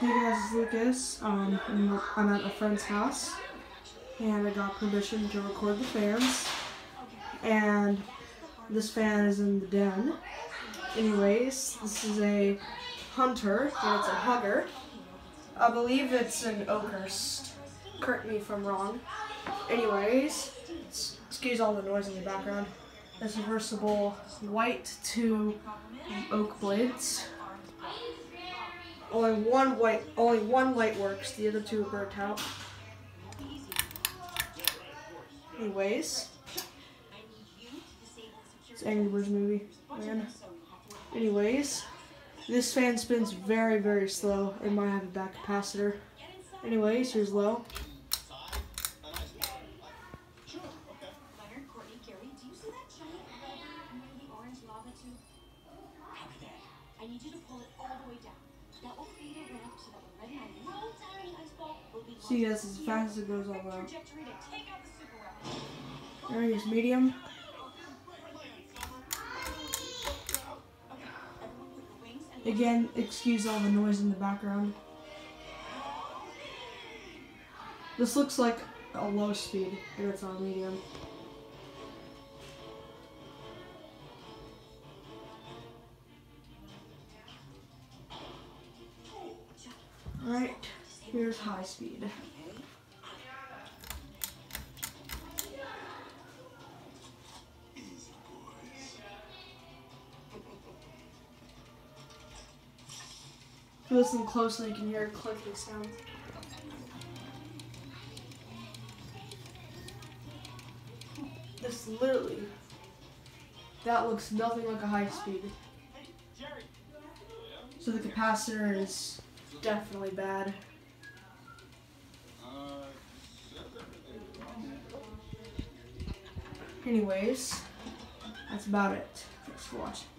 Hey guys, it's Lucas. Um, I'm- at a friend's house, and I got permission to record the fans. And this fan is in the den. Anyways, this is a hunter, it's a hugger. I believe it's an Oakhurst. Correct me if I'm wrong. Anyways, excuse all the noise in the background. It's reversible white to oak blades. Only one white, only one light works. The other two are burnt out. Anyways, it's Angry Birds movie, man. Anyways, this fan spins very, very slow. It might have a back capacitor. Anyways, here's low. I need you to pull it all the way down. Create so See, that's as fast as it goes all out. There he is, medium. Again, excuse all the noise in the background. This looks like a low speed, and it's on medium. Alright, here's high speed. Listen closely, you can hear a clicking sound. This literally, that looks nothing like a high speed. So the capacitor is definitely bad. Anyways, that's about it. Thanks for watching.